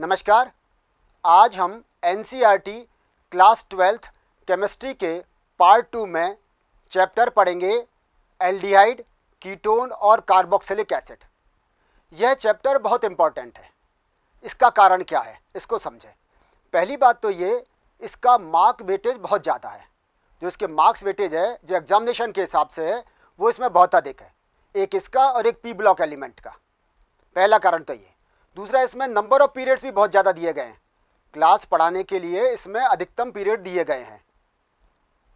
नमस्कार। आज हम एन क्लास ट्वेल्थ केमिस्ट्री के पार्ट टू में चैप्टर पढ़ेंगे एल्डिहाइड कीटोन और कार्बोक्सिलिक एसिड यह चैप्टर बहुत इंपॉर्टेंट है। इसका कारण क्या है? इसको समझें। पहली बात तो ये, इसका मार्क वेटेज बहुत ज़्यादा है। जो इसके मार्क्स वेटेज है, जो एग्जामिनेशन के हिसाब से है, वो इसमें बहुत अधिक है। एक इसका और एक पी ब्लॉक एलिमेंट का। पहला कारण तो ये। दूसरा, इसमें नंबर ऑफ़ पीरियड्स भी बहुत ज़्यादा दिए गए हैं। क्लास पढ़ाने के लिए इसमें अधिकतम पीरियड दिए गए हैं।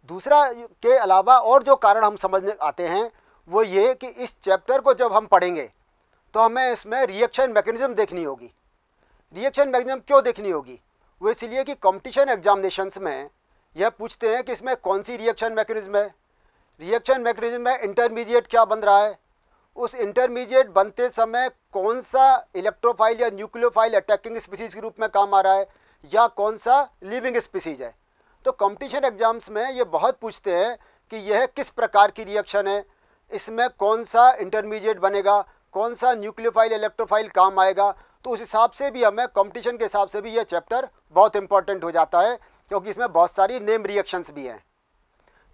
दूसरा, के अलावा और जो कारण हम समझने आते हैं, वो ये कि इस चैप्टर को जब हम पढ़ेंगे तो हमें इसमें रिएक्शन मैकेनिज्म देखनी होगी। रिएक्शन मैकेनिज्म क्यों देखनी होगी? वो इसलिए कि कंपटीशन एग्जामिनेशंस में यह पूछते हैं कि इसमें कौन सी रिएक्शन मैकेनिज्म है। रिएक्शन मैकेनिज्म में इंटरमीडिएट क्या बन रहा है? उस इंटरमीडिएट बनते समय कौन सा इलेक्ट्रोफाइल या न्यूक्लियोफाइल अटैकिंग स्पीसीज के रूप में काम आ रहा है या कौन सा लिविंग स्पीसीज है? तो कंपटीशन एग्ज़ाम्स में ये बहुत पूछते हैं कि यह किस प्रकार की रिएक्शन है। इसमें कौन सा इंटरमीडिएट बनेगा कौन सा न्यूक्लियोफाइल इलेक्ट्रोफाइल काम आएगा? तो उस हिसाब से भी हमें कंपटीशन के हिसाब से भी यह चैप्टर बहुत इंपॉर्टेंट हो जाता है, क्योंकि इसमें बहुत सारी नेम रिएक्शंस भी हैं।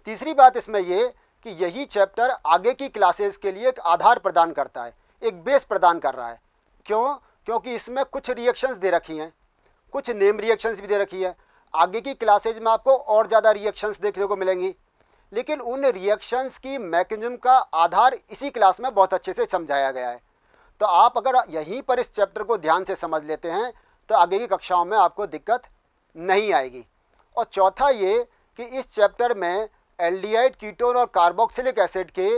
तीसरी बात इसमें ये कि यही चैप्टर आगे की क्लासेस के लिए एक आधार प्रदान करता है, एक बेस प्रदान कर रहा है। क्यों? क्योंकि इसमें कुछ रिएक्शंस दे रखी हैं। कुछ नेम रिएक्शंस भी दे रखी है। आगे की क्लासेज में आपको और ज़्यादा रिएक्शंस देखने को मिलेंगी। लेकिन उन रिएक्शंस की मैकेनिज्म का आधार इसी क्लास में बहुत अच्छे से समझाया गया है। तो आप अगर यहीं पर इस चैप्टर को ध्यान से समझ लेते हैं तो आगे की कक्षाओं में आपको दिक्कत नहीं आएगी। और चौथा ये कि इस चैप्टर में एल्डिहाइड, कीटोन और कार्बोक्सिलिक एसिड के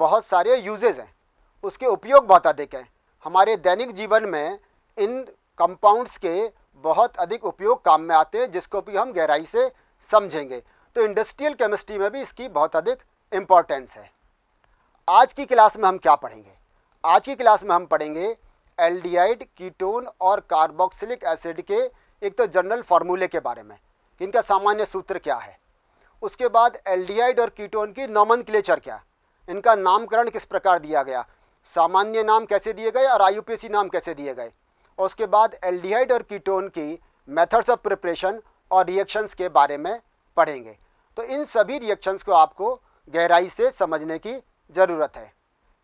बहुत सारे यूजेज हैं। उसके उपयोग बहुत अधिक हैं। हमारे दैनिक जीवन में इन कंपाउंड्स के बहुत अधिक उपयोग काम में आते हैं, जिसको भी हम गहराई से समझेंगे। तो इंडस्ट्रियल केमिस्ट्री में भी इसकी बहुत अधिक इम्पॉर्टेंस है। आज की क्लास में हम क्या पढ़ेंगे? आज की क्लास में हम पढ़ेंगे एल्डिहाइड, कीटोन और कार्बोक्सिलिक एसिड के एक तो जनरल फार्मूले के बारे में इनका सामान्य सूत्र क्या है। उसके बाद एल्डिहाइड और कीटोन की नॉमन क्या। इनका नामकरण किस प्रकार दिया गया? सामान्य नाम कैसे दिए गए और आई नाम कैसे दिए गए? और उसके बाद एल्डिहाइड और कीटोन की मेथड्स ऑफ़ प्रिपरेशन और रिएक्शंस के बारे में पढ़ेंगे। तो इन सभी रिएक्शंस को आपको गहराई से समझने की ज़रूरत है।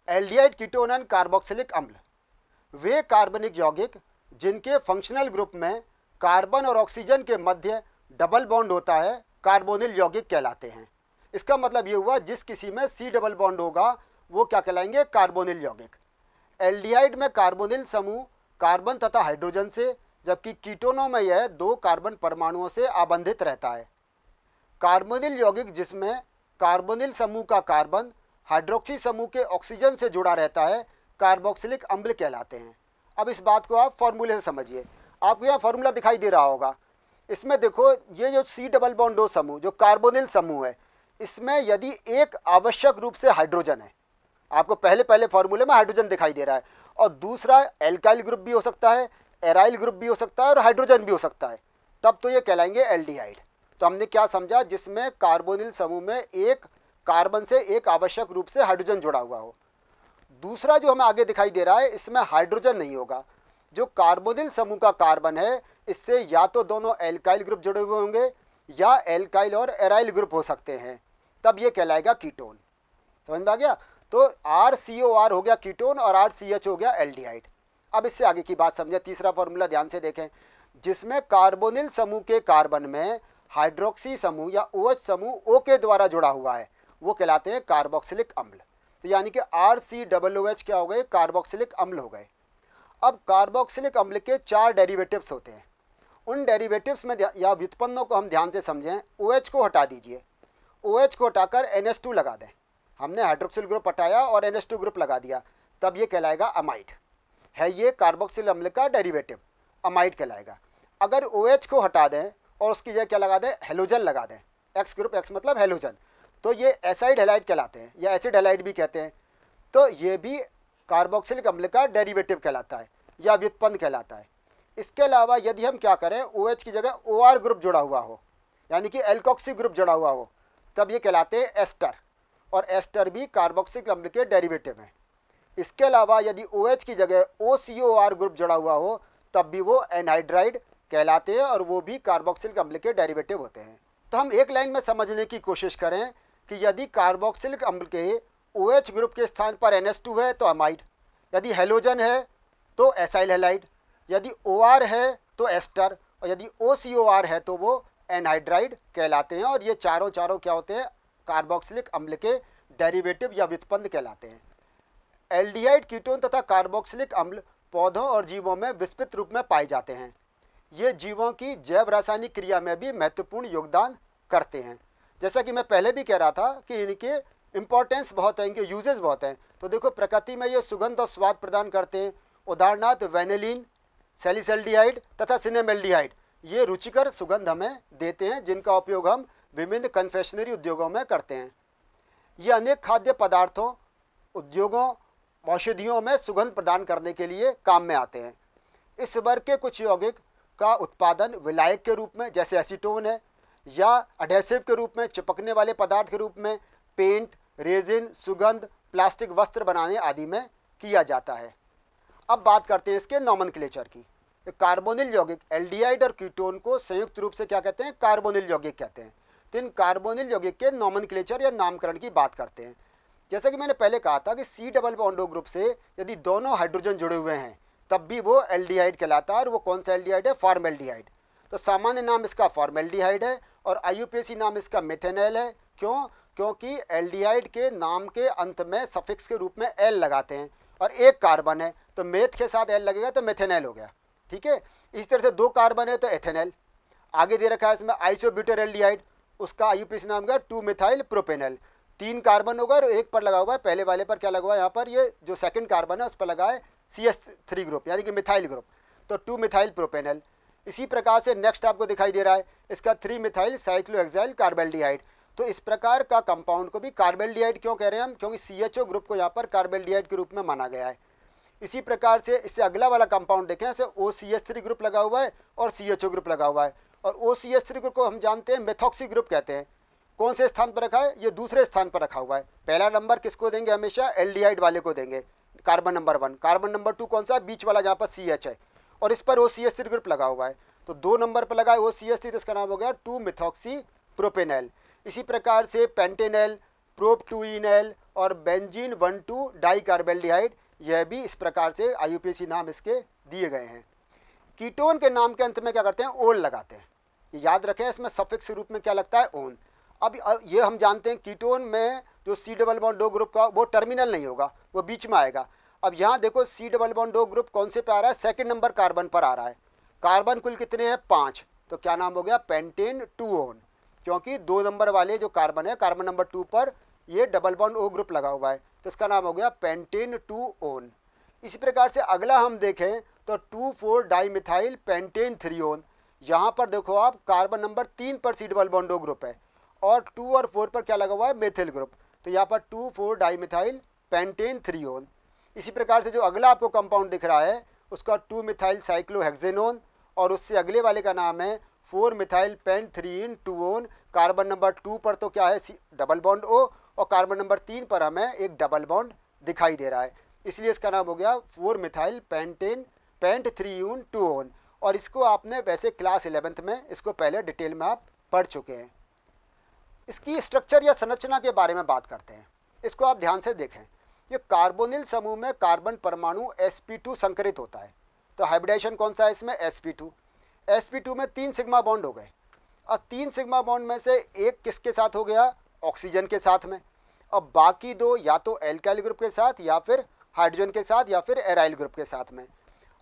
एल्डिहाइड, कीटोन एंड कार्बोक्सिलिक अम्ल। वे कार्बनिक यौगिक जिनके फंक्शनल ग्रुप में कार्बन और ऑक्सीजन के मध्य डबल बॉन्ड होता है कार्बोनिल यौगिक कहलाते हैं। इसका मतलब ये हुआ, जिस किसी में सी डबल बॉन्ड होगा, वो क्या कहलाएँगे? कार्बोनिल यौगिक। एल्डिहाइड में कार्बोनिल समूह, कार्बन तथा हाइड्रोजन से, जबकि कीटोनों में यह दो कार्बन परमाणुओं से आबंधित रहता है। कार्बोनिल यौगिक जिसमें कार्बोनिल समूह का कार्बन, हाइड्रोक्सी समूह के ऑक्सीजन से जुड़ा रहता है, कार्बोक्सिलिक अम्ल कहलाते हैं। अब इस बात को आप फॉर्मूले से समझिए। आपको यहाँ फॉर्मूला दिखाई दे रहा होगा। इसमें देखो, ये जो सी डबल बॉन्डो समूह, जो कार्बोनिल समूह है, इसमें यदि एक आवश्यक रूप से हाइड्रोजन है, आपको पहले पहले फॉर्मूले में हाइड्रोजन दिखाई दे रहा है, और दूसरा एल्काइल ग्रुप भी हो सकता है एराइल ग्रुप भी हो सकता है, और हाइड्रोजन भी हो सकता है, तब तो ये कहलाएँगे एल्डिहाइड तो हमने क्या समझा, जिसमें कार्बोनिल समूह में एक कार्बन से एक आवश्यक रूप से हाइड्रोजन जुड़ा हुआ हो। दूसरा जो हमें आगे दिखाई दे रहा है, इसमें हाइड्रोजन नहीं होगा, जो कार्बोनिल समूह का कार्बन है इससे या तो दोनों एल्काइल ग्रुप जुड़े हुए होंगे, या एल्काइल और एराइल ग्रुप हो सकते हैं। तब ये कहलाएगा कीटोन समझ में आ गया? तो आर सी ओ आर हो गया कीटोन और आर सी एच हो गया एल्डिहाइड अब इससे आगे की बात समझें, तीसरा फॉर्मूला ध्यान से देखें। जिसमें कार्बोनिल समूह के कार्बन में हाइड्रोक्सी समूह या ओ OH समूह ओ के द्वारा जुड़ा हुआ है, वो कहलाते हैं कार्बोक्सिलिक अम्ल। तो यानी कि R C double O H क्या हो गए? कार्बोक्सिलिक अम्ल हो गए। अब कार्बोक्सिलिक अम्ल के चार डेरिवेटिव्स होते हैं। उन डेरिवेटिव्स में या व्युत्पन्नों को हम ध्यान से समझें ओ OH को हटा दीजिए। ओ OH को हटाकर एन लगा दें। हमने हाइड्रोक्सिल ग्रुप हटाया और एन ग्रुप लगा दिया। तब ये कहलाएगा अमाइड है ये कार्बोक्सिल अम्ल का डेरिवेटिव अमाइड कहलाएगा। अगर ओ OH को हटा दें और उसकी जगह क्या लगा दें? हेलोजन लगा दें। एक्स ग्रुप एक्स मतलब हेलोजन तो ये एसाइड हेलाइड कहलाते हैं, या एसिड हेलाइड भी कहते हैं। तो ये भी कार्बोक्सिलिक अम्ल का डेरिवेटिव कहलाता है, या व्युत्पन्न कहलाता है। इसके अलावा यदि हम क्या करें ओ OH की जगह ओ OR ग्रुप जुड़ा हुआ हो, यानी कि एल्कोक्सी ग्रुप जुड़ा हुआ हो, तब ये कहलाते हैं एस्टर और एस्टर भी कार्बोक्सिलिक अम्ल के डेरिवेटिव हैं। इसके अलावा यदि ओ OH की जगह ओ सी ओ आर ग्रुप जुड़ा हुआ हो, तब भी वो एनहाइड्राइड कहलाते हैं और वो भी कार्बोक्सिलिक अम्ल के डेरिवेटिव होते हैं। तो हम एक लाइन में समझने की कोशिश करें कि यदि कार्बोक्सिलिक अम्ल के ओ OH ग्रुप के स्थान पर NH2 है तो अमाइड यदि हेलोजन है तो एसाइल हेलाइड यदि OR है तो एस्टर, और यदि OCOR है तो वो एनहाइड्राइड कहलाते हैं, और ये चारों चारों क्या होते हैं? कार्बोक्सिलिक अम्ल के डेरिवेटिव या व्युत्पन्न कहलाते हैं। एल्डिहाइड कीटोन तथा कार्बोक्सिलिक अम्ल पौधों और जीवों में विस्तृत रूप में पाए जाते हैं। ये जीवों की जैव रासायनिक क्रिया में भी महत्वपूर्ण योगदान करते हैं। जैसा कि मैं पहले भी कह रहा था कि इनके इंपॉर्टेंस बहुत है, इनके यूजेस बहुत हैं। तो देखो, प्रकृति में ये सुगंध और स्वाद प्रदान करते हैं। उदाहरणार्थ वेनेलिन सेलिसल्डिहाइड तथा सिनेमेल्डिहाइड। ये रुचिकर सुगंध हमें देते हैं, जिनका उपयोग हम विभिन्न कन्फेशनरी उद्योगों में करते हैं। ये अनेक खाद्य पदार्थों, उद्योगों, औषधियों में सुगंध प्रदान करने के लिए काम में आते हैं। इस वर्ग के कुछ यौगिक का उत्पादन विलायक के रूप में, जैसे एसीटोन है, या अडेसिव के रूप में, चिपकने वाले पदार्थ के रूप में पेंट रेजिन सुगंध प्लास्टिक वस्त्र बनाने आदि में किया जाता है। अब बात करते हैं इसके नॉमन की। कार्बोनिल यौगिक एल्डिहाइड और कीटोन को संयुक्त रूप से क्या कहते हैं? कार्बोनिल यौगिक कहते हैं। तो इन कार्बोनिल यौगिक के नॉमन या नामकरण की बात करते हैं। जैसा कि मैंने पहले कहा था कि सी डबल बॉन्डो ग्रुप से यदि दोनों हाइड्रोजन जुड़े हुए हैं, तब भी वो एल्डिहाइड कहलाता है और वो कौन सा एल्डिहाइड है? फॉर्मेल्डिहाइड तो सामान्य नाम इसका फॉर्मेल्डिहाइड है और आईयूपीएसी नाम इसका मिथेनल है। क्यों? क्योंकि एल्डिहाइड के नाम के अंत में सफिक्स के रूप में एल लगाते हैं और एक कार्बन है। तो मेथ के साथ एल लगेगा तो मेथेनल हो गया। ठीक है? इस तरह से दो कार्बन है तो एथेनल आगे दे रखा है इसमें आइसोब्यूटर एल्डिहाइड उसका आईयूपीएसी नाम गया टू मिथाइल प्रोपेनल तीन कार्बन होगा और एक पर लगा हुआ है। पहले वाले पर क्या लगा हुआ है? यहाँ पर ये जो सेकंड कार्बन है, उस पर लगा है सी एस थ्री ग्रुप यानी कि मिथाइल ग्रुप तो टू मिथाइल प्रोपेनल इसी प्रकार से नेक्स्ट आपको दिखाई दे रहा है, इसका थ्री मिथाइल साइक्लोहेक्साइल कार्बेल्डिहाइड तो इस प्रकार का कंपाउंड को भी कार्बेल्डिहाइड क्यों कह रहे हैं हम? क्योंकि ओ ग्रुप को यहाँ पर कार्बेल्डिहाइड के रूप में माना गया है। इसी प्रकार से इससे अगला वाला कंपाउंड देखें इसे O C S three group लगा हुआ है और सी एच ओ ग्रुप लगा हुआ है। और O C S three group को हम जानते हैं मेथोक्सी ग्रुप कहते हैं। कौन से स्थान पर रखा है? ये दूसरे स्थान पर रखा हुआ है। पहला नंबर किसको देंगे हमेशा? एल्डिहाइड वाले को देंगे। Carbon number one carbon number two कौन सा? है बीच वाला, जहाँ पर सी एच है। और इस पर O C S three group लगा हुआ है। तो दो नंबर पर लगा है ओ सी एस थ्री तो इसका नाम हो गया टू मिथॉक्सी प्रोपेनल इसी प्रकार से पेंटेनल प्रोप टू इनल और benzene one two di carbaldehyde यह भी इस प्रकार से आई नाम इसके दिए गए हैं। कीटोन के नाम के अंत में क्या करते हैं? ओल लगाते हैं। ये याद रखें, इसमें सफिक्स रूप में क्या लगता है? ओन। अब ये हम जानते हैं कीटोन में जो C double bond dough group का, वो टर्मिनल नहीं होगा, वो बीच में आएगा। अब यहाँ देखो सी डबल बॉन्ड दो ग्रुप कौन से पे आ रहा है? सेकंड नंबर कार्बन पर आ रहा है। कार्बन कुल कितने हैं? पाँच। तो क्या नाम हो गया? पेंटेन टू ओन क्योंकि दो नंबर वाले जो कार्बन है कार्बन नंबर टू पर ये डबल बॉन्ड ओ ग्रुप लगा हुआ है। तो इसका नाम हो गया पेंटेन टू ओन। इसी प्रकार से अगला हम देखें तो two four di methyl pentane three one. यहाँ पर देखो आप, कार्बन नंबर तीन पर सी डबल बॉन्डो ग्रुप है और टू और फोर पर क्या लगा हुआ है, मेथिल ग्रुप। तो यहाँ पर two four dimethyl pentane three one. इसी प्रकार से जो अगला आपको कंपाउंड दिख रहा है, उसका टू मिथाइल साइक्लोहेक्जेनोन और उससे अगले वाले का नाम है four methyl pent three ene two one. Carbon number two पर तो क्या है डबल बॉन्ड ओ और कार्बन नंबर तीन पर हमें एक डबल बॉन्ड दिखाई दे रहा है। इसलिए इसका नाम हो गया four methyl pentane pent three ene two one और इसको आपने वैसे क्लास इलेवेंथ में, इसको पहले डिटेल में आप पढ़ चुके हैं। इसकी स्ट्रक्चर या संरचना के बारे में बात करते हैं। इसको आप ध्यान से देखें। ये कार्बोनिल समूह में कार्बन परमाणु sp2 संकरित होता है। तो हाइब्रिडेशन कौन सा है इसमें? sp2 sp2 में तीन सिग्मा बॉन्ड हो गए। और तीन सिग्मा बॉन्ड में से एक किसके साथ हो गया? ऑक्सीजन के साथ में। अब बाकी दो या तो एल्काइल ग्रुप के साथ या फिर हाइड्रोजन के साथ या फिर एराइल ग्रुप के साथ में।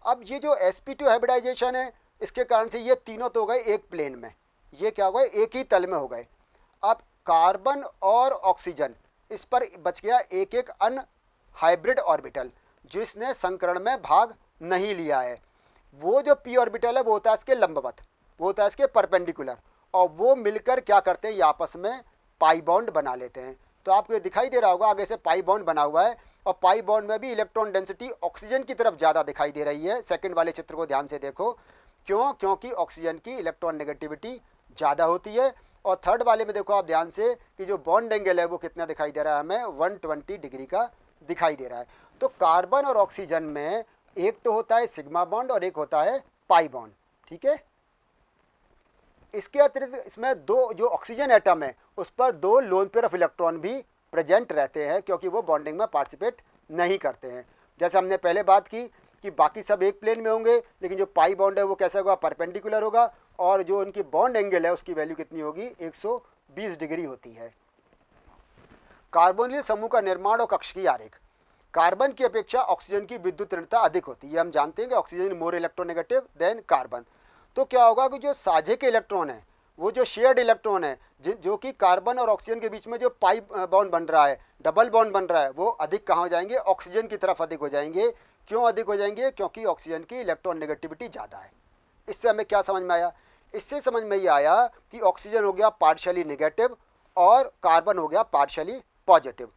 अब ये जो sp2 हाइब्रिडाइजेशन है, इसके कारण से ये तीनों तो हो गए एक प्लेन में। ये क्या हो गए? एक ही तल में हो गए। अब कार्बन और ऑक्सीजन इस पर बच गया एक एक अन हाइब्रिड ऑर्बिटल जिसने संकरण में भाग नहीं लिया है। वो जो पी ऑर्बिटल है, वो होता है इसके लंबवत, वो होता है इसके परपेंडिकुलर और वो मिलकर क्या करते हैं, ये आपस में पाई बॉन्ड बना लेते हैं। तो आपको ये दिखाई दे रहा होगा, आगे से पाई बॉन्ड बना हुआ है और पाई बॉन्ड में भी इलेक्ट्रॉन डेंसिटी ऑक्सीजन की तरफ़ ज़्यादा दिखाई दे रही है। सेकंड वाले चित्र को ध्यान से देखो। क्यों? क्योंकि ऑक्सीजन की इलेक्ट्रॉन नेगेटिविटी ज़्यादा होती है। और थर्ड वाले में देखो आप ध्यान से कि जो बॉन्ड एंगल है वो कितना दिखाई दे रहा है हमें? 120 डिग्री का दिखाई दे रहा है। तो कार्बन और ऑक्सीजन में एक तो होता है सिग्मा बॉन्ड और एक होता है पाई बॉन्ड। ठीक है? इसके अतिरिक्त इसमें दो जो ऑक्सीजन एटम है, उस पर दो लोन पेयर ऑफ़ इलेक्ट्रॉन भी प्रेजेंट रहते हैं, क्योंकि वो बॉन्डिंग में पार्टिसिपेट नहीं करते हैं। जैसे हमने पहले बात की कि बाकी सब एक प्लेन में होंगे, लेकिन जो पाई बॉन्ड है वो कैसा होगा? परपेंडिकुलर होगा, और जो उनकी बॉन्ड एंगल है, उसकी वैल्यू कितनी होगी? 120 डिग्री होती है। कार्बोनिल समूह का निर्माण और कक्ष की आरेख। कार्बन की अपेक्षा ऑक्सीजन की विद्युत ऋणता अधिक होती है। हम जानते हैं कि oxygen more electronegative than carbon तो क्या होगा कि जो साझे के इलेक्ट्रॉन है, वो जो शेयर्ड इलेक्ट्रॉन है जो कि कार्बन और ऑक्सीजन के बीच में जो पाइप बॉन्ड बन रहा है डबल बॉन्ड बन रहा है, वो अधिक कहाँ हो जाएँगे? ऑक्सीजन की तरफ़ अधिक हो जाएँगे। क्यों अधिक हो जाएँगे? क्योंकि ऑक्सीजन की इलेक्ट्रॉन नेगेटिविटी ज़्यादा है। इससे हमें क्या समझ में आया? इससे समझ में ये आया कि ऑक्सीजन हो गया पार्शली निगेटिव और कार्बन हो गया पार्शली पॉजिटिव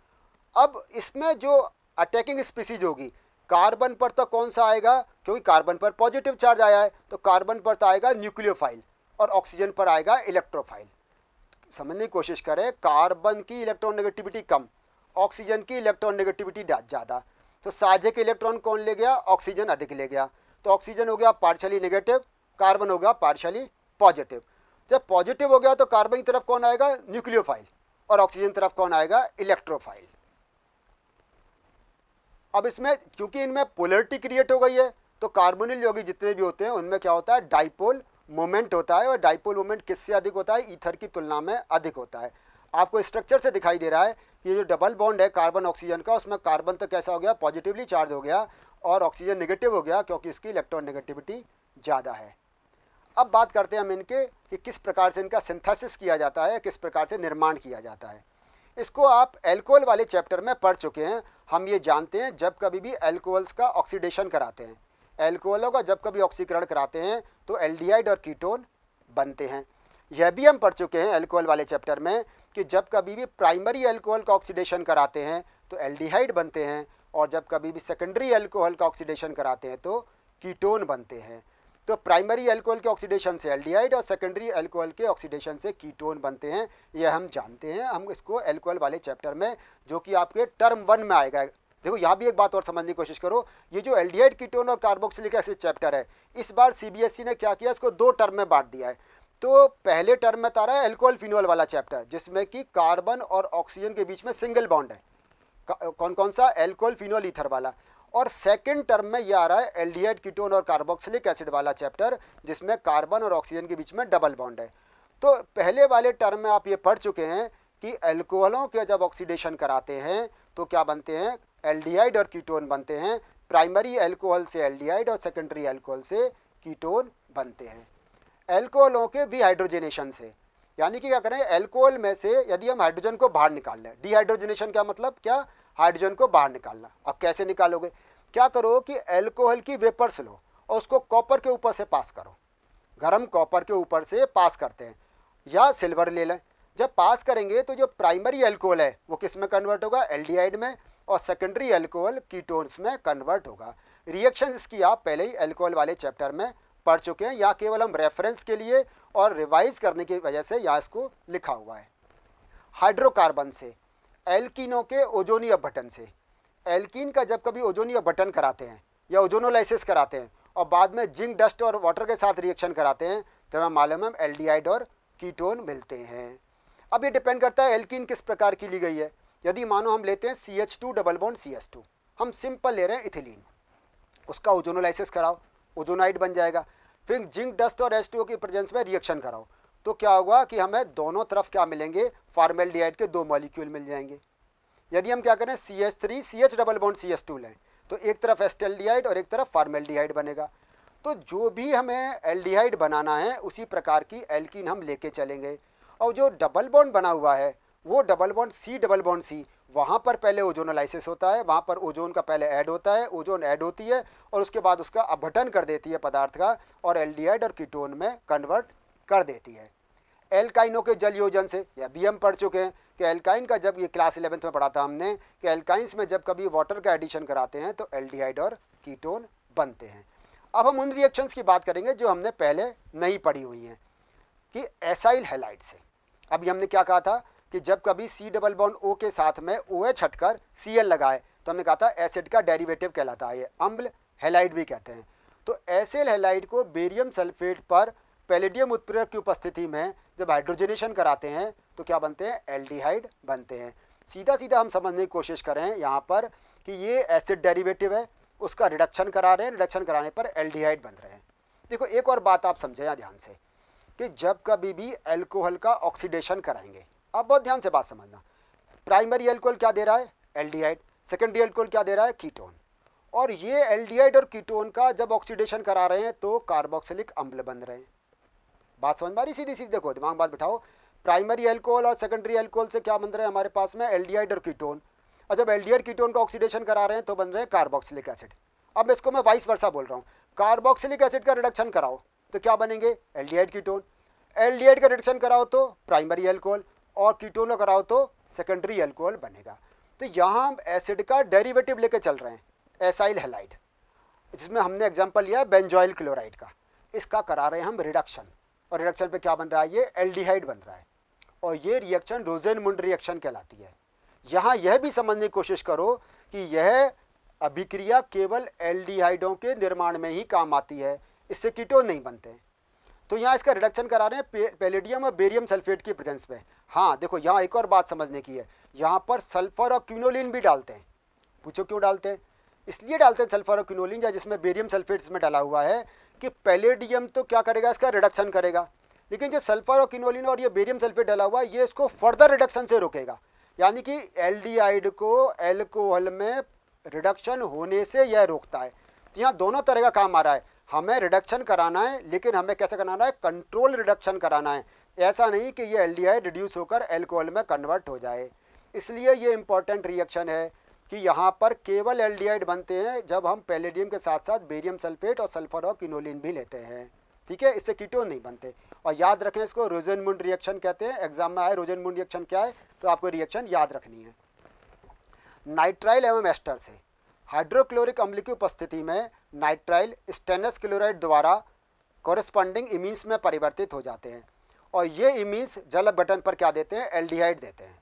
अब इसमें जो अटैकिंग स्पीसीज होगी कार्बन पर तो कौन सा आएगा? क्योंकि कार्बन पर पॉजिटिव चार्ज आया है तो कार्बन पर तो आएगा न्यूक्लियोफाइल और ऑक्सीजन पर आएगा इलेक्ट्रोफाइल। समझने की कोशिश करें, कार्बन की इलेक्ट्रॉन नेगेटिविटी कम, ऑक्सीजन की इलेक्ट्रॉन नेगेटिविटी ज़्यादा। तो साझे के इलेक्ट्रॉन कौन ले गया? ऑक्सीजन अधिक ले गया। तो ऑक्सीजन हो गया पार्शली नेगेटिव कार्बन हो गया पार्शली पॉजिटिव जब पॉजिटिव हो गया तो कार्बन की तरफ़ कौन आएगा? न्यूक्लियोफाइल। और ऑक्सीजन तरफ़ कौन आएगा? इलेक्ट्रोफाइल। अब इसमें, क्योंकि इनमें पोलरिटी क्रिएट हो गई है तो कार्बोनिल योगी जितने भी होते हैं, उनमें क्या होता है? डाइपोल मोमेंट होता है, और डाइपोल मोमेंट किससे अधिक होता है? ईथर की तुलना में अधिक होता है। आपको स्ट्रक्चर से दिखाई दे रहा है, ये जो डबल बॉन्ड है कार्बन ऑक्सीजन का, उसमें कार्बन तो कैसा हो गया? पॉजिटिवली चार्ज हो गया, और ऑक्सीजन नेगेटिव हो गया, क्योंकि इसकी इलेक्ट्रॉन नेगेटिविटी ज़्यादा है। अब बात करते हैं हम इनके, कि किस प्रकार से इनका सिंथेसिस किया जाता है, किस प्रकार से निर्माण किया जाता है। इसको आप एल्कोहल वाले चैप्टर में पढ़ चुके हैं। हम ये जानते हैं, जब कभी भी एल्कोहल्स का ऑक्सीडेशन कराते हैं। एल्कोहलों का जब कभी ऑक्सीकरण कराते हैं तो एल्डिहाइड और कीटोन बनते हैं। यह भी हम पढ़ चुके हैं एल्कोहल वाले चैप्टर में कि जब कभी भी प्राइमरी एल्कोहल का ऑक्सीडेशन कराते हैं तो एल्डिहाइड बनते हैं और जब कभी भी सेकेंडरी एल्कोहल का ऑक्सीडेशन कराते हैं तो कीटोन बनते हैं। तो प्राइमरी एल्कोहल के ऑक्सीडेशन से एल्डिहाइड और सेकेंडरी एल्कोहल के ऑक्सीडेशन से कीटोन बनते हैं यह हम जानते हैं। हम इसको एल्कोहल वाले चैप्टर में, जो कि आपके टर्म वन में आएगा। देखो, यहाँ भी एक बात और समझने की कोशिश करो। ये जो एल्डिहाइड कीटोन और कार्बोक्सिलिक एसिड चैप्टर है, इस बार सीबीएसई e ने क्या किया? इसको दो टर्म में बांट दिया है। तो पहले टर्म में तारा है एल्कोहल फिनोल वाला चैप्टर जिसमें कि कार्बन और ऑक्सीजन के बीच में सिंगल बॉन्ड है। कौन कौन सा? एल्कोहल फिनोल ईथर वाला। और सेकेंड टर्म में ये आ रहा है एल्डिहाइड कीटोन और कार्बोक्सिलिक एसिड वाला चैप्टर जिसमें कार्बन और ऑक्सीजन के बीच में डबल बॉन्ड है। तो पहले वाले टर्म में आप ये पढ़ चुके हैं कि एल्कोहलों के जब ऑक्सीडेशन कराते हैं तो क्या बनते हैं? एल्डिहाइड और कीटोन बनते हैं। प्राइमरी एल्कोहल से एल्डिहाइड और सेकेंडरी एल्कोहल से कीटोन बनते हैं। एल्कोहलों के भी हाइड्रोजनेशन से। यानी कि क्या करें? एल्कोहल में से यदि हम हाइड्रोजन को बाहर निकाल लें डिहाइड्रोजनेशन क्या मतलब? क्या? हाइड्रोजन को बाहर निकालना। अब कैसे निकालोगे? क्या करो कि एल्कोहल की वेपर्स लो और उसको कॉपर के ऊपर से पास करो। गर्म कॉपर के ऊपर से पास करते हैं। या सिल्वर ले लें। जब पास करेंगे तो जो प्राइमरी एल्कोहल है, वो किसमें कन्वर्ट होगा? एल्डिहाइड में और सेकेंडरी एल्कोहल कीटोन्स में कन्वर्ट होगा। रिएक्शन इसकी आप पहले ही एल्कोहल वाले चैप्टर में पढ़ चुके हैं। या केवल हम रेफरेंस के लिए और रिवाइज करने की वजह से यहाँ इसको लिखा हुआ है। हाइड्रोकार्बन से एल्किनों के ओजोनी अपघटन से। एल्किन का जब कभी ओजोनी बटन कराते हैं, या ओजोनोलाइसिस कराते हैं, और बाद में जिंक डस्ट और वाटर के साथ रिएक्शन कराते हैं तो हमें मालूम है एल्डिहाइड और कीटोन मिलते हैं। अब ये डिपेंड करता है एल्किन किस प्रकार की ली गई है। यदि मानो हम लेते हैं C H two double bond C H two हम सिंपल ले रहे हैं इथिलीन। उसका ओजोनोलाइसिस कराओ, ओजोनाइड बन जाएगा। फिर जिंक डस्ट और एच टू की प्रेजेंस में रिएक्शन कराओ। तो क्या होगा कि हमें दोनों तरफ़ क्या मिलेंगे? फार्मेल के दो मॉलिक्यूल मिल जाएँगे। यदि हम क्या करें C H three C H double bond C H two लें तो एक तरफ़ एस्टेल्डिहाइड और एक तरफ़ फार्मेल्डिहाइड बनेगा। तो जो भी हमें एल्डिहाइड बनाना है, उसी प्रकार की एल्किन हम लेके चलेंगे। और जो डबल बॉन्ड बना हुआ है, वो double bond C double bond C वहाँ पर पहले ओजोनोलाइसिस होता है, वहाँ पर ओजोन का पहले ऐड होता है ओजोन ऐड होती है, और उसके बाद उसका अपघटन कर देती है पदार्थ का, और एल्डिहाइड और कीटोन में कन्वर्ट कर देती है। एल्काइनों के जल योजन से या भी हम पढ़ चुके हैं कि एल्काइन का जब ये क्लास इलेवेंथ में पढ़ा था हमने, कि एल्काइंस में जब कभी वाटर का एडिशन कराते हैं तो एल्डिहाइड और कीटोन बनते हैं। अब हम उन रिएक्शंस की बात करेंगे जो हमने पहले नहीं पढ़ी हुई हैं, कि एसाइल हेलाइड से। अभी हमने क्या कहा था कि जब कभी सी डबल बॉन्ड ओ के साथ में ओ एच हटकर सी एल लगाए तो हमने कहा था एसिड का डेरिवेटिव कहलाता है, ये अम्ल हेलाइड भी कहते हैं। तो एसिल हेलाइट को बेरियम सल्फेट पर पेलेडियम उत्प्रेरक की उपस्थिति में जब हाइड्रोजनेशन कराते हैं तो क्या बनते हैं? एल्डिहाइड बनते हैं। सीधा सीधा हम समझने की कोशिश करें यहाँ पर कि ये एसिड डेरिवेटिव है, उसका रिडक्शन करा रहे हैं रिडक्शन कराने पर एल्डिहाइड बन रहे हैं। देखो, एक और बात आप समझें यहाँ ध्यान से कि जब कभी भी एल्कोहल का ऑक्सीडेशन कराएँगे, आप बहुत ध्यान से बात समझना। प्राइमरी एल्कोहल क्या दे रहा है? एल्डिहाइड। सेकेंडरी एल्कोहल क्या दे रहा है? कीटोन और ये एल्डिहाइड और कीटोन का जब ऑक्सीडेशन करा रहे हैं तो कार्बोक्सिलिक अम्ल बन रहे हैं। बात समझ मारी सीधी सीधी देखो, दिमाग बात बिठाओ। प्राइमरी एल्कोहल और सेकेंडरी एल्कोहल से क्या बन रहे हैं हमारे पास में? एल्डिहाइड और कीटोन। और जब एल्डिहाइड कीटोन का ऑक्सीडेशन करा रहे हैं तो बन रहे हैं कार्बोक्सिलिक एसिड अब इसको मैं वाइस वर्षा बोल रहा हूँ। कार्बोक्सिलिक एसिड का रिडक्शन कराओ तो क्या बनेंगे? Aldehyde ketone. एल्डिहाइड का रिडक्शन कराओ तो प्राइमरी एल्कोहल और कीटोन का कराओ तो सेकेंडरी एल्कोहल बनेगा। तो यहाँ हम एसिड का डेरिवेटिव लेके चल रहे हैं एसाइल हेलाइड जिसमें हमने एग्ज़ाम्पल लिया बेंजॉइल क्लोराइड का। इसका करा रहे हैं हम रिडक्शन और रिडक्शन पे क्या बन रहा है? ये एल्डिहाइड बन रहा है। और ये रिएक्शन रोजेन मुंड रिएक्शन कहलाती है। यहाँ यह भी समझने की कोशिश करो कि यह अभिक्रिया केवल एल्डिहाइडों के निर्माण में ही काम आती है, इससे कीटोन नहीं बनते। तो यहाँ इसका रिडक्शन करा रहे हैं पेलेडियम और बेरियम सल्फेट की प्रेजेंस में। हाँ देखो यहाँ एक और बात समझने की है। यहाँ पर सल्फ़र और क्यूनोलिन भी डालते हैं। पूछो क्यों डालते हैं? इसलिए डालते हैं सल्फ़र और क्यूनोलिन या जिसमें बेरियम सल्फेट इसमें डाला हुआ है कि पेलेडियम तो क्या करेगा? इसका रिडक्शन करेगा। लेकिन जो सल्फ़र और किनोलिन और ये बेरियम सल्फेट डाला हुआ है, ये इसको फर्दर रिडक्शन से रोकेगा। यानी कि एल्डिहाइड को एल्कोहल में रिडक्शन होने से यह रोकता है। तो यहाँ दोनों तरह का काम आ रहा है। हमें रिडक्शन कराना है, लेकिन हमें कैसे कराना है? कंट्रोल रिडक्शन कराना है। ऐसा नहीं कि ये एल्डिहाइड रिड्यूस होकर एल्कोहल में कन्वर्ट हो जाए। इसलिए ये इंपॉर्टेंट रिएक्शन है कि यहाँ पर केवल एल्डिहाइड बनते हैं, जब हम पैलेडियम के साथ साथ बेरियम सल्फेट और सल्फ़र और किनोलिन भी लेते हैं। ठीक है? इससे कीटोन नहीं बनते। और याद रखें इसको, रोजनमुंड रिएक्शन कहते हैं। एग्ज़ाम में आए, रोजनमुंड रिएक्शन क्या है? तो आपको रिएक्शन याद रखनी है। नाइट्राइल एवं एस्टर से हाइड्रोक्लोरिक अम्ल की उपस्थिति में नाइट्राइल स्टेनस क्लोराइड द्वारा कॉरेस्पॉन्डिंग इमीन्स में परिवर्तित हो जाते हैं। और ये इमीन्स जल बटन पर क्या देते हैं? एल्डिहाइड देते हैं।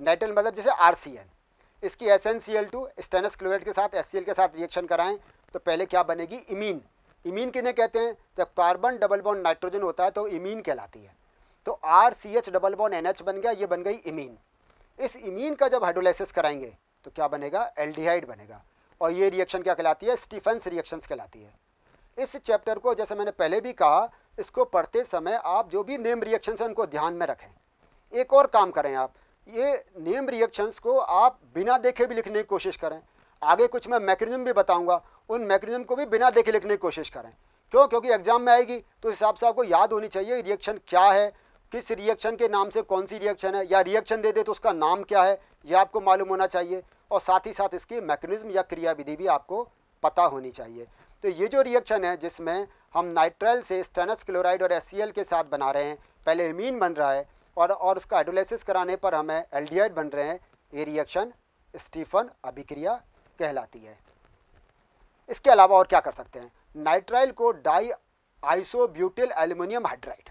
नाइट्रल मतलब जैसे RCN इसकी S N C L two stannous chloride के साथ एस के साथ रिएक्शन कराएँ तो पहले क्या बनेगी? इमीन इमीन किन्हें कहते हैं? जब कार्बन डबल बॉन्ड नाइट्रोजन होता है तो इमीन कहलाती है। तो R C H double bond N H बन गया, ये बन गई इमीन। इस इमीन का जब हाइड्रोलाइसिस कराएँगे तो क्या बनेगा? एल्डिहाइड बनेगा। और ये रिएक्शन क्या कहलाती है? स्टीफेंस रिएक्शंस कहलाती है। इस चैप्टर को, जैसे मैंने पहले भी कहा, इसको पढ़ते समय आप जो भी नेम रिएक्शंस हैं, उनको ध्यान में रखें। एक और काम करें आप। ये नेम रिएक्शंस को आप बिना देखे भी लिखने की कोशिश करें। आगे कुछ मैं मैकेनिज्म भी बताऊँगा। उन मैकेनिज्म को भी बिना देखे लिखने की कोशिश करें। क्यों? क्योंकि एग्ज़ाम में आएगी तो इस हिसाब से आपको याद होनी चाहिए रिएक्शन क्या है? किस रिएक्शन के नाम से कौन सी रिएक्शन है? या रिएक्शन दे दे तो उसका नाम क्या है? यह आपको मालूम होना चाहिए। और साथ ही साथ इसकी मैकेनिज्म या क्रियाविधि भी आपको पता होनी चाहिए। तो ये जो रिएक्शन है, जिसमें हम नाइट्राइल से स्टेनस क्लोराइड और एस के साथ बना रहे हैं, पहले एमीन बन रहा है, और और उसका हाइड्रोलाइसिस कराने पर हमें एल्डिहाइड बन रहे हैं। ये रिएक्शन स्टीफन अभिक्रिया कहलाती है। इसके अलावा और क्या कर सकते हैं? नाइट्राइल को डाई आइसोब्यूटिल एल्यूमिनियम हाइड्राइड।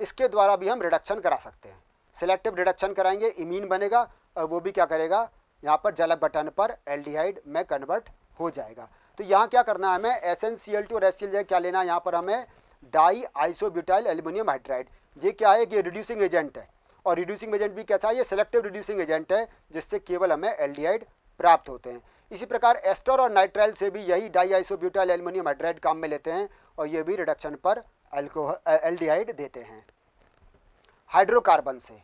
इसके द्वारा भी हम रिडक्शन करा सकते हैं। सिलेक्टिव रिडक्शन कराएँगे, इमीन बनेगा, और वो भी क्या करेगा? यहाँ पर जल बटन पर एल्डिहाइड में कन्वर्ट हो जाएगा। तो यहाँ क्या करना है हमें? S N C L two और एस क्या लेना है? यहाँ पर हमें डाई आइसोब्यूटाइल एल्यूमिनियम हाइड्राइड। ये क्या है? कि रिड्यूसिंग एजेंट है। और रिड्यूसिंग एजेंट भी कैसा है? ये सिलेक्टिव रिड्यूसिंग एजेंट है, जिससे केवल हमें एल्डिहाइड प्राप्त होते हैं। इसी प्रकार एस्टर और नाइट्राइल से भी यही डाई आइसोब्यूटाइल एल्यूमिनियम हाइड्राइड काम में लेते हैं और ये भी रिडक्शन पर एल्कोहल एल्डिहाइड देते हैं। हाइड्रोकार्बन से।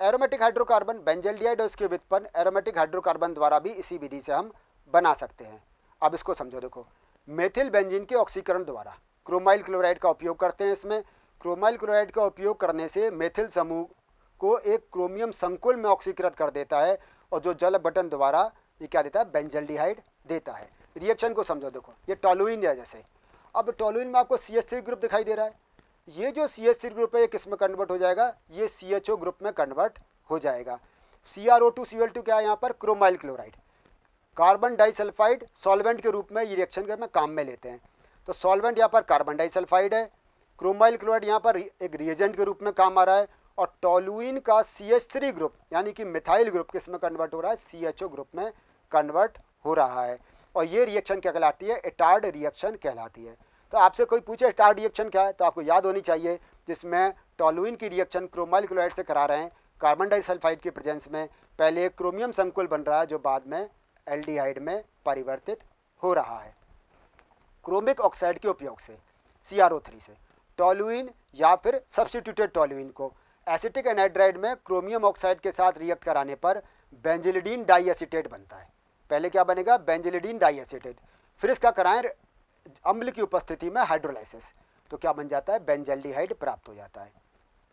एरोमेटिक हाइड्रोकार्बन बेंजल्डिहाइड और उसके वित्पन्न एरोमेटिक हाइड्रोकार्बन द्वारा भी इसी विधि से हम बना सकते हैं। अब इसको समझो, देखो। मेथिल बेंजीन के ऑक्सीकरण द्वारा क्रोमाइल क्लोराइड का उपयोग करते हैं इसमें। क्रोमाइल क्लोराइड का उपयोग करने से मेथिल समूह को एक क्रोमियम संकुल में ऑक्सीकृत कर देता है और जो जल बटन द्वारा ये क्या देता है? बेंजल्डिहाइड देता है। रिएक्शन को समझो, देखो, ये टॉलुइन है जैसे। अब टॉलुइन में आपको सी एस थ्री ग्रुप दिखाई दे रहा है। ये जो सी एस थ्री ग्रुप है, ये किसमें कन्वर्ट हो जाएगा? ये सी एच ओ ग्रुप में कन्वर्ट हो जाएगा। C R O two C L two क्या है यहाँ पर? Chromyl chloride carbon disulphide solvent के रूप में ये रिएक्शन में काम में लेते हैं। तो सॉल्वेंट यहाँ पर कार्बन डाइसल्फाइड है। क्रोमाइल क्लोराइड यहाँ पर एक रिएजेंट के रूप में काम आ रहा है। और टोलुइन का सी एच थ्री ग्रुप यानी कि मिथाइल ग्रुप किसमें कन्वर्ट हो रहा है? सी एच ओ ग्रुप में कन्वर्ट हो रहा है। और ये रिएक्शन क्या कहलाती है? एटार्ड रिएक्शन कहलाती है। तो आपसे कोई पूछे एटार्ड रिएक्शन क्या है? तो आपको याद होनी चाहिए, जिसमें टॉलुइन की रिएक्शन क्रोमाइल क्लोराइड से करा रहे हैं कार्बन डाइसल्फाइड की प्रेजेंस में। पहले क्रोमियम संकुल बन रहा है, जो बाद में एल्डिहाइड में परिवर्तित हो रहा है। क्रोमिक ऑक्साइड के उपयोग से सी से। टॉलुइन या फिर सब्सटीट्यूटेड टॉलुइन को। एसिटिक एनाइड्राइड में क्रोमियम ऑक्साइड के साथ रिएक्ट कराने पर बेंजिलिडीन डाइएसिटेट बनता है। पहले क्या बनेगा? बेंजिलिडीन डाइएसिटेट फिर इसका कराएँ अम्ल की उपस्थिति में हाइड्रोलाइसिस तो क्या बन जाता है? बेंजल्डिहाइड प्राप्त हो जाता है।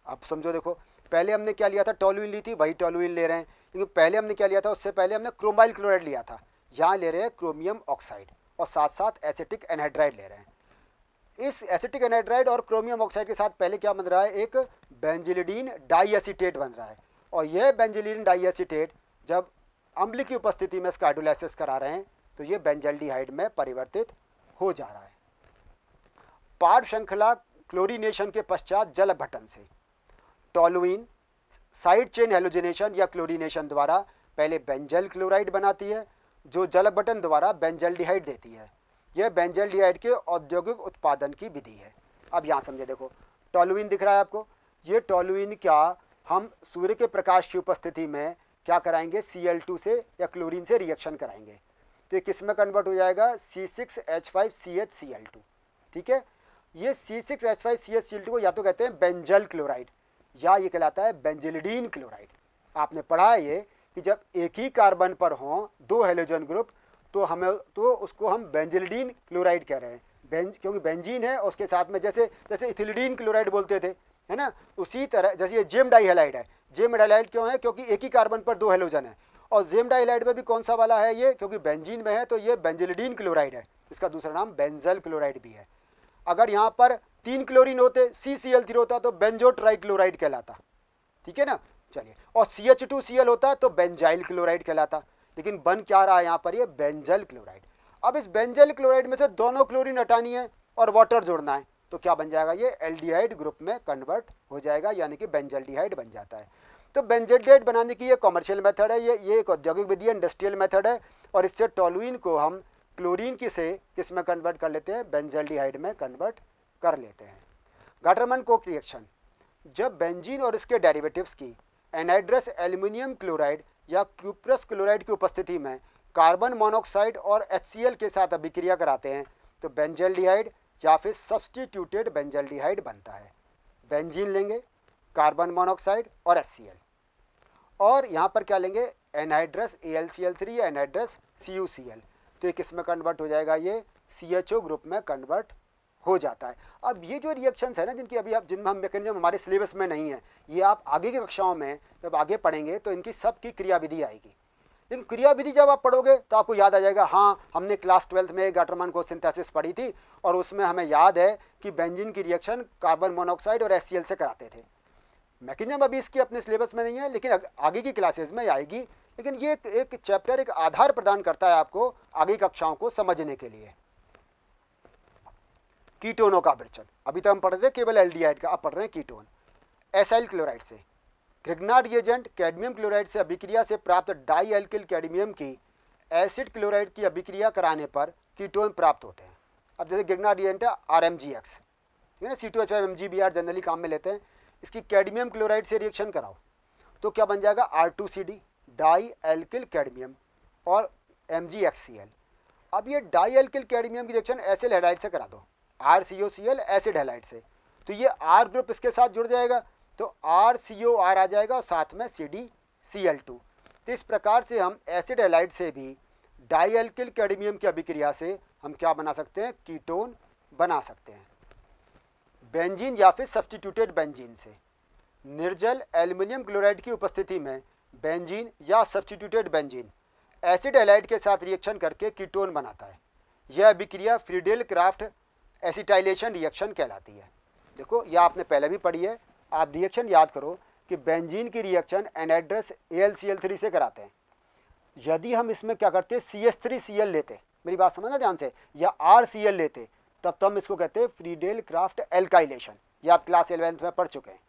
अब समझो देखो, पहले हमने क्या लिया था? टॉलुइन ली थी, वही टॉलुइन ले रहे हैं। क्योंकि पहले हमने क्या लिया था? उससे पहले हमने क्रोमाइल क्लोराइड लिया था। यहाँ ले रहे हैं क्रोमियम ऑक्साइड और साथ साथ एसिटिक एनहाइड्राइड ले रहे हैं। इस एसिटिक एनाइड्राइड और क्रोमियम ऑक्साइड के साथ पहले क्या बन रहा है? एक बेंजिलिडीन डाइएसिटेट बन रहा है। और यह बेंजिलिन डाइएसिटेट जब अम्ल की उपस्थिति में स्कार्डोलाइसिस करा रहे हैं तो ये बेंजल्डिहाइड में परिवर्तित हो जा रहा है। पार्व श्रृंखला क्लोरीनेशन के पश्चात जल भटन से। टॉलुइन साइड चेन हेलोजिनेशन या क्लोरीनेशन द्वारा पहले बेंजल क्लोराइड बनाती है, जो जल बटन द्वारा बेंजल्डिहाइड देती है। यह बेंजल्डिहाइड के औद्योगिक उत्पादन की विधि है। अब यहाँ समझे देखो टॉलुइन दिख रहा है आपको। ये टॉलुइन क्या? हम सूर्य के प्रकाश की उपस्थिति में क्या कराएँगे? Cl2 से या क्लोरीन से रिएक्शन कराएँगे। तो ये किसमें कन्वर्ट हो जाएगा? C6H5CHCl2 ठीक है? ये C6H5CHCl2 को या तो कहते हैं बेंजल क्लोराइड या ये कहलाता है बेंजिलिडीन क्लोराइड आपने पढ़ा है ये कि जब एक ही कार्बन पर हों, दो हेलोजन ग्रुप तो हमें तो उसको हम बेंजिलिडीन क्लोराइड कह रहे हैं। बेंज क्योंकि बेंजीन है, उसके साथ में जैसे जैसे इथिलिडीन क्लोराइड बोलते थे, है ना? उसी तरह, जैसे ये जेम डाइहेलाइड है जेम डाइलाइड क्यों है? क्योंकि एक ही कार्बन पर दो हेलोजन है। और जेम डाइलाइड में भी कौन सा वाला है ये? क्योंकि बेंजीन में है तो ये बेंजिलिडीन क्लोराइड है। इसका दूसरा नाम बेंजल क्लोराइड भी है। अगर यहाँ पर तीन क्लोरीन होते सी सी एल थ्री होता तो बेंजो ट्राइक्लोराइड कहलाता। ठीक है ना? चलिए। और C H two C L होता तो बेंजाइल क्लोराइड कहलाता। लेकिन बन क्या रहा है यहाँ पर? ये बेंजल क्लोराइड। अब इस बेंजल क्लोराइड में से दोनों क्लोरीन हटानी है और वाटर जोड़ना है। तो क्या बन जाएगा? ये एल्डिहाइड ग्रुप में कन्वर्ट हो जाएगा, यानी कि बेंजल्डिहाइड बन जाता है। तो बेंजल्डिहाइड बनाने की ये कॉमर्शियल मेथड है, ये ये एक औद्योगिक विधि इंडस्ट्रियल मेथड है, और इससे टोलुइन को हम क्लोरीन की से किसमें कन्वर्ट कर लेते हैं? बेंजल्डिहाइड में कन्वर्ट कर लेते हैं। गाटरमन कोक रिएक्शन जब बेंजीन और इसके डेरिवेटिव्स की एनाइड्रस एल्यूमिनियम क्लोराइड या क्यूप्रस क्लोराइड की उपस्थिति में कार्बन मोनोक्साइड और एचसीएल के साथ अभिक्रिया कराते हैं तो बेंजल्डिहाइड या फिर सब्सटीट्यूटेड बेंजल्डिहाइड बनता है। बेंजीन लेंगे कार्बन मोनोक्साइड और एच और यहाँ पर क्या लेंगे? Anhydrous A L C L three या anhydrous C U C L तो ये किसमें कन्वर्ट हो जाएगा? ये सी एच ओ ग्रुप में कन्वर्ट हो जाता है। अब ये जो रिएक्शंस है ना, जिनकी अभी आप जिनमें हम मैकेनिज्म हमारे सिलेबस में नहीं है, ये आप आगे की कक्षाओं में जब आगे पढ़ेंगे तो इनकी सबकी क्रियाविधि आएगी। लेकिन क्रियाविधि जब आप पढ़ोगे तो आपको याद आ जाएगा हाँ हमने क्लास ट्वेल्थ में गाटरमान को सिंथेसिस पढ़ी थी और उसमें हमें याद है कि बेंजिन की रिएक्शन कार्बन मोनोक्साइड और एस से कराते थे। मैकेनिज्म अभी इसकी अपने सिलेबस में नहीं है, लेकिन आगे की क्लासेज में आएगी। लेकिन ये एक चैप्टर एक आधार प्रदान करता है आपको आगे कक्षाओं को समझने के लिए। कीटोनों का विरचन अभी तो हम पढ़ रहे थे केवल एल्डिहाइड का, अब पढ़ रहे हैं कीटोन एसाइल क्लोराइड से। ग्रिग्नार रिएजेंट कैडमियम क्लोराइड से अभिक्रिया से प्राप्त डाई एल्किल कैडमियम की एसिड क्लोराइड की अभिक्रिया कराने पर कीटोन प्राप्त होते हैं। अब जैसे ग्रिग्नार रिएजेंट है आर एम जी एक्स ठीक है ना? C two H M G B R generally काम में लेते हैं। इसकी कैडमियम क्लोराइड से रिएक्शन कराओ। तो क्या बन जाएगा? R two C D di alkyl cadmium और M G X C L अब ये डाई एल्किल कैडमियम की रिएक्शन एसिल हेडाइड से करा दो। R C O C L acid halide से। तो ये आर ग्रुप इसके साथ जुड़ जाएगा। तो आर सी ओ आर आ जाएगा और साथ में C D C L two तो इस प्रकार से हम एसिड हेलाइट से भी डाईएल्किल कैडमियम की अभिक्रिया से हम क्या बना सकते हैं? कीटोन बना सकते हैं। बेंजीन या फिर सब्सटीट्यूटेड बेंजीन से। निर्जल एल्युमिनियम क्लोराइड की उपस्थिति में बेंजीन या सब्सटीट्यूटेड बेंजीन एसिड हेलाइट के साथ रिएक्शन करके कीटोन बनाता है। यह अभिक्रिया फ्रीडेल क्राफ्ट एसिटाइलेशन रिएक्शन कहलाती है। देखो, यह आपने पहले भी पढ़ी है। आप रिएक्शन याद करो कि बेंजीन की रिएक्शन एनएड्रस ए से कराते हैं। यदि हम इसमें क्या करते C S three C L लेते मेरी बात समझना ध्यान से? या आर सी एल लेते तब तो हम इसको कहते हैं फ्रीडेल क्राफ्ट एल्काइलेशन ये आप क्लास इलेवेंथ में पढ़ चुके हैं।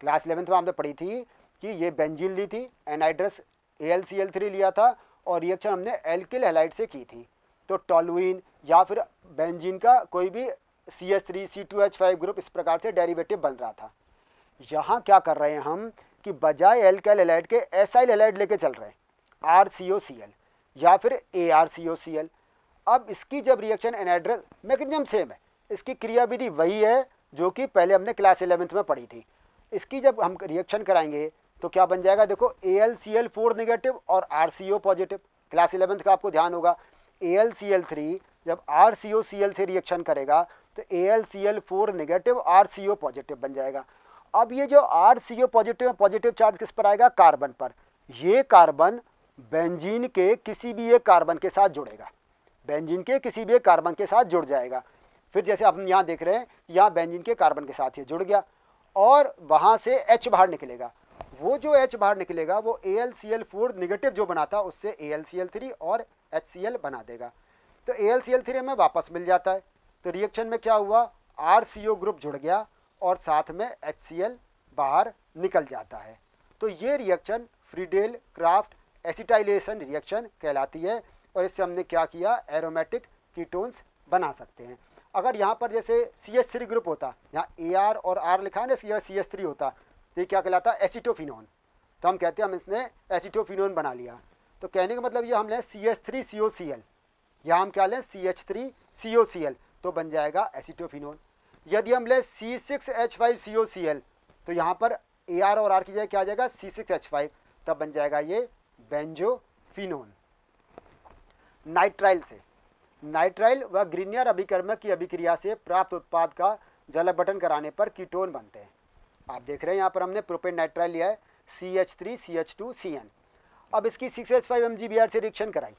क्लास इलेवेंथ में हमने पढ़ी थी कि ये बेंजीन ली थी anhydrous A L C L three लिया था और रिएक्शन हमने एल्किल हेलाइट से की थी। तो टॉलुइन या फिर बेंजीन का कोई भी C S three C two H five group इस प्रकार से डेरिवेटिव बन रहा था। यहाँ क्या कर रहे हैं हम कि बजाय एल्काइल एलाइड के एसाइल एलाइड लेके चल रहे हैं are C O C L या फिर A R C O C L अब इसकी जब रिएक्शन एनाड्रस मैकेनिज्म सेम है, इसकी क्रियाविधि वही है जो कि पहले हमने क्लास इलेवेंथ में पढ़ी थी। इसकी जब हम रिएक्शन कराएँगे तो क्या बन जाएगा? देखो A L C L four negative और R C O positive class eleventh का आपको ध्यान होगा A L C L three जब R C O C L से रिएक्शन करेगा तो A L C L four negative R C O positive बन जाएगा। अब ये जो R C O positive positive charge किस पर आएगा? कार्बन पर। ये कार्बन बेंजीन के किसी भी एक कार्बन के साथ जुड़ेगा। बेंजीन के किसी भी एक कार्बन के साथ जुड़ जाएगा। फिर जैसे हम यहाँ देख रहे हैं, यहाँ बेंजीन के कार्बन के साथ ये जुड़ गया और वहाँ से एच बाहर निकलेगा। वो जो एच बाहर निकलेगा, वो A L C L four negative जो बनाता उससे A L C L three और एच सी एल बना देगा। तो A L C L three हमें वापस मिल जाता है। तो रिएक्शन में क्या हुआ? आर सी ओ ग्रुप जुड़ गया। और साथ में एच बाहर निकल जाता है। तो ये reaction Friedel Crafts acetylation reaction कहलाती है और इससे हमने क्या किया? एरोमेटिक कीटोन्स बना सकते हैं। अगर यहाँ पर जैसे सी एस थ्री ग्रुप होता, यहाँ ए आर और आर लिखा है ना सी एस थ्री होता तो ये क्या कहलाता? एसिटोफिनोन तो हम कहते हैं हम इसने एसिटोफिनोन बना लिया। तो कहने का मतलब ये हम लें C S three C O C L या हम क्या लें? C H three C O C L तो बन जाएगा एसिटोफिनोन यदि हम लें C six H five C O C L तो यहाँ पर ए आर और आर की जगह क्या आ जाएगा? सी सिक्स एच फाइव तब बन जाएगा ये बेंजोफिनोन। नाइट्राइल से। नाइट्राइल व ग्रीनियर अभिकर्मक की अभिक्रिया से प्राप्त उत्पाद का जल बटन कराने पर कीटोन बनते हैं। आप देख रहे हैं यहाँ पर हमने प्रोपेन नाइट्राइल लिया है C H three C H two C N अब इसकी six H five M G B R से रिएक्शन कराई।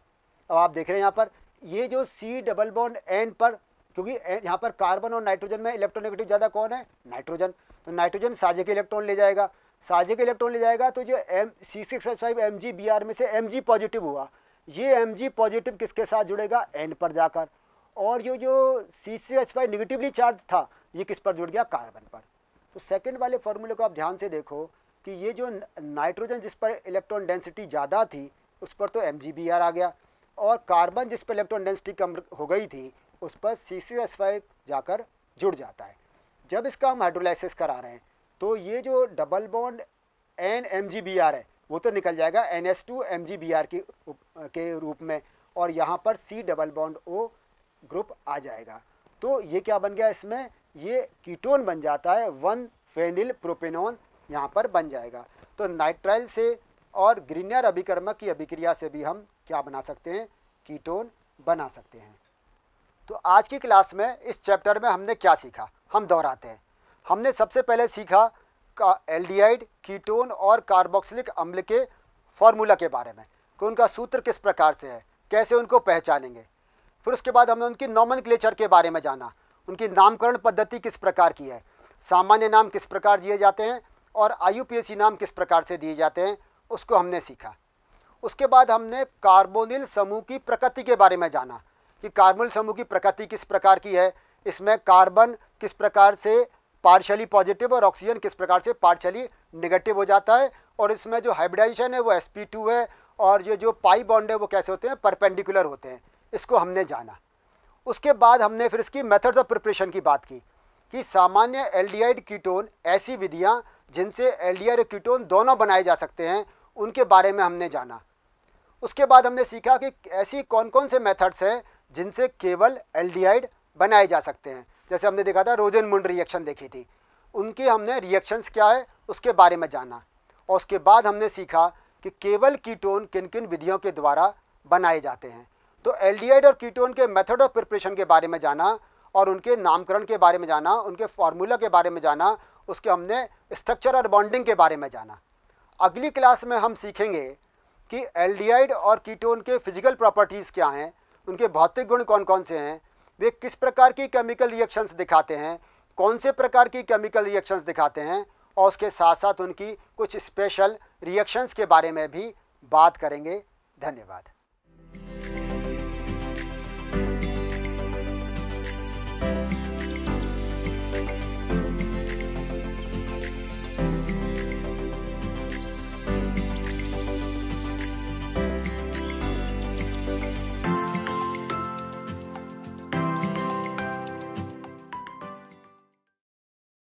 अब आप देख रहे हैं यहाँ पर ये जो सी डबल बॉन्ड एन पर क्योंकि यहाँ पर कार्बन और नाइट्रोजन में इलेक्ट्रोनेगेटिव ज़्यादा कौन है? नाइट्रोजन। तो नाइट्रोजन साझे के इलेक्ट्रॉन ले जाएगा। साझे के इलेक्ट्रॉन ले जाएगा तो जो M C six H five M G B R में से एम जी पॉजिटिव हुआ। ये एम जी पॉजिटिव किसके साथ जुड़ेगा? एन पर जाकर। और ये जो C C five negatively charge था, ये किस पर जुड़ गया? कार्बन पर। तो सेकेंड वाले फॉर्मूले को आप ध्यान से देखो कि ये जो नाइट्रोजन जिस पर इलेक्ट्रॉन डेंसिटी ज़्यादा थी, उस पर तो एम जी बी आर आ गया। और कार्बन जिस पर इलेक्ट्रॉन डेंसिटी कम हो गई थी उस पर सी सी एस फाइव जाकर जुड़ जाता है। जब इसका हम हाइड्रोलाइसिस करा रहे हैं तो ये जो double bond N M G B R है, वो तो निकल जाएगा N S two M G B R की के रूप में और यहाँ पर C double bond O group आ जाएगा। तो ये क्या बन गया इसमें? ये कीटोन बन जाता है वन फेनिल प्रोपेनॉन यहाँ पर बन जाएगा। तो नाइट्राइल से और ग्रीनियर अभिकर्मक की अभिक्रिया से भी हम क्या बना सकते हैं? कीटोन बना सकते हैं। तो आज की क्लास में इस चैप्टर में हमने क्या सीखा? हम दोहराते हैं। हमने सबसे पहले सीखा का एल्डिहाइड, कीटोन और कार्बोक्सिलिक अम्ल के फॉर्मूला के बारे में। कि उनका सूत्र किस प्रकार से है? कैसे उनको पहचानेंगे? फिर उसके बाद हमने उनकी नॉमन के बारे में जाना। उनकी नामकरण पद्धति किस प्रकार की है? सामान्य नाम किस प्रकार दिए जाते हैं? और आई नाम किस प्रकार से दिए जाते हैं? उसको हमने सीखा। उसके बाद हमने कार्बोनिल समूह की प्रकृति के बारे में जाना। कि कार्बन समूह की प्रकृति किस प्रकार की है, इसमें कार्बन किस प्रकार से पार्शली पॉजिटिव और ऑक्सीजन किस प्रकार से पार्शली नेगेटिव हो जाता है और इसमें जो हाइब्रिडाइजेशन है वो sp2 है और ये जो पाई बॉन्ड है वो कैसे होते हैं परपेंडिकुलर होते हैं, इसको हमने जाना। उसके बाद हमने फिर इसकी मेथड्स ऑफ़ प्रिपरेशन की बात की कि सामान्य एल्डिहाइड कीटोन ऐसी विधियाँ जिनसे एल्डिहाइड कीटोन दोनों बनाए जा सकते हैं, उनके बारे में हमने जाना। उसके बाद हमने सीखा कि ऐसी कौन कौन से मेथड्स हैं जिनसे केवल एल्डिहाइड बनाए जा सकते हैं। जैसे हमने देखा था, रोजन मुंड रिएक्शन देखी थी। उनके हमने रिएक्शंस क्या है, उसके बारे में जाना। और उसके बाद हमने सीखा कि केवल कीटोन किन किन विधियों के द्वारा बनाए जाते हैं। तो एल्डिहाइड और कीटोन के मेथड ऑफ़ प्रिपरेशन के बारे में जाना और उनके नामकरण के बारे में जाना, उनके फार्मूला के बारे में जाना, उसके हमने स्ट्रक्चर और बॉन्डिंग के बारे में जाना। अगली क्लास में हम सीखेंगे कि एल्डिहाइड और कीटोन के फ़िज़िकल प्रॉपर्टीज़ क्या हैं उनके भौतिक गुण कौन कौन से हैं? वे किस प्रकार की केमिकल रिएक्शंस दिखाते हैं? कौन से प्रकार की केमिकल रिएक्शंस दिखाते हैं? और उसके साथ साथ उनकी कुछ स्पेशल रिएक्शंस के बारे में भी बात करेंगे। धन्यवाद।